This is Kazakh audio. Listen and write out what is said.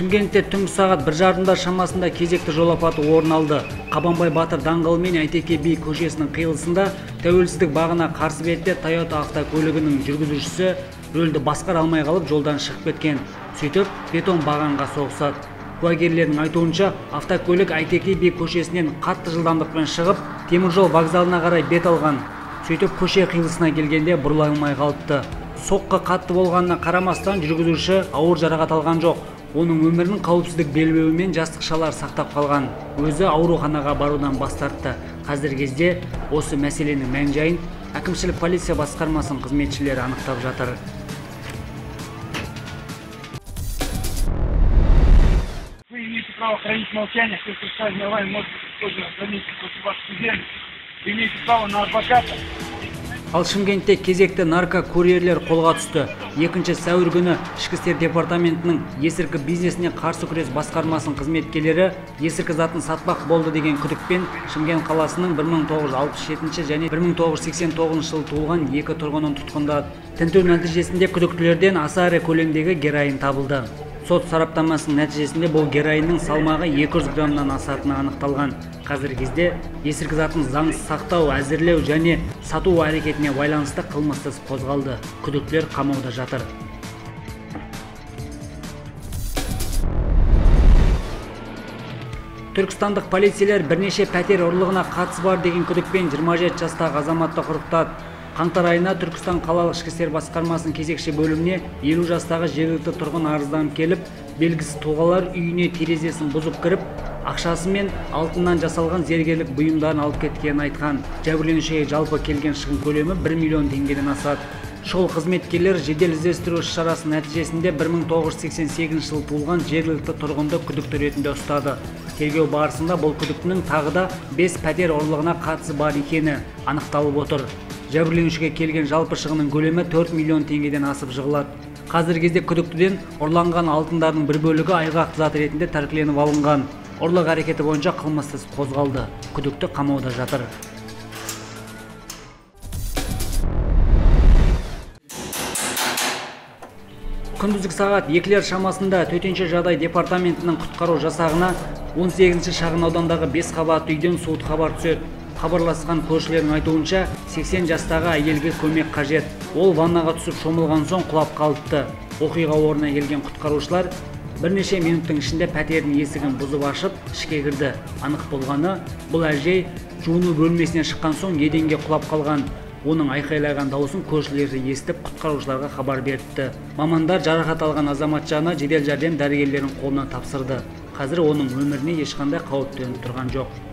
шымкентте түнгі сағат бір жарымда шамасында кезекті жол апаты орын алды. Қабанбай батыр даңғылы мен әйтеке би көшесінің қиылысында тәуелсіздік бағына қарсы бетте тойота автокөлігінің жүргізушісі рөлді басқара алмай қалып жолдан шығып кеткен. Сөйтіп бетон бағанға соғысады. Куәгерлердің айтуынша автокөлік әйтеке би көшесінен қатты жылдамдықпен шығып теміржол вокзалына қарай бет алған. Сөйтіп көше қиылысына келгенде бұрыла алмай қалыпты. Соққы қатты болғанына қарамастан жүргізуші ауыр жарақат алған жоқ. Оның өмірін қауіпсіздік белбеуі жастықшалар сақтап қалған өзі ауруханаға барудан бас тартты қазіргі кезде осы мәселенің мән жайын әкімшілік полиция басқармасының қызметшілері анықтап жатыр Вы имеете право хранить молчание, все представленные вами может быть использовано в дальнейшем против ваших судебных. Вы имеете право на адвоката. ал шымкентте кезекті наркокурьерлер қолға түсті екінші сәуір күні ішкі істер департаментінің есірткі бизнесіне қарсы күрес басқармасының қызметкерлері есірткі затын сатпақ болды деген күдікпен шымкент қаласының 1967 және 1989 жылы туылған екі тұрғынын тұтқындады. Тінту нәтижесінде күдіктілерден аса ірі көлемдегі героин табылды. Сот сараптамасының нәтижесінде бұл героиннің салмағы 200 граммнан асатыны анықталған. Қазіргі кезде есірткі затын заңсыз сақтау әзірлеу және сату әрекетіне байланысты қылмысты іс қозғалды. Күдіктілер қамауда жатыр. Түркістандық полицейлер бірнеше пәтер ұрлығына қатысы бар деген күдікпен 27 жастағы азаматты құрықтады. Қаңтар айына түркістан қалалық ішкі істер басқармасының кезекші бөліміне елу жастағы жергілікті тұрғын арызданып келіп белгісіз тұлғалар үйіне терезесін бұзып кіріп ақшасы мен алтыннан жасалған зергерлік бұйымдарын алып кеткенін айтқан. Жәбірленушіге жалпы келген шығын көлемі 1 миллион теңгеден асады. Шұғыл қызметкерлер жедел іздестіру іс шарасының нәтижесінде 1988 жылы туылған жергілікті тұрғынды күдікті ретінде ұстады. Тергеу барысында бұл күдіктінің тағы да 5 пәтер ұрлығына қатысы бар екені анықталып отыр. Жәбірленушіге келген жалпы шығынның көлемі 4 миллион теңгеден асып жығылады. Қазіргі кезде күдіктіден ұрланған алтындардың бір бөлігі айғақ зат ретінде тәркіленіп алынған. Ұрлық әрекеті бойынша қылмысты іс қозғалды. Күдікті қамауда жатыр. Күндізгі сағат екілер шамасында төтенше жағдай департаментінің құтқару жасағына 18 шағын аудандағы 5 қабатты үйден суыт хабар түседі. Хабарласқан көршілердің айтуынша 80 жастағы әйелге көмек қажет. Ол ваннаға түсіп шомылған соң құлап қалыпты. Оқиға орнына келген құтқарушылар бірнеше минуттың ішінде пәтердің есігін бұзып ашып ішке кірді. Анық болғаны бұл әжей жуыну бөлмесінен шыққан соң еденге құлап қалған. Оның айқайлаған дауысын көршілері естіп құтқарушыларға хабар беріпті. Мамандар жарақат алған азаматшаны жедел жәрдем дәрігерлерінің қолына тапсырды. Қазір оның өміріне ешқандай қауіп төніп тұрған жоқ.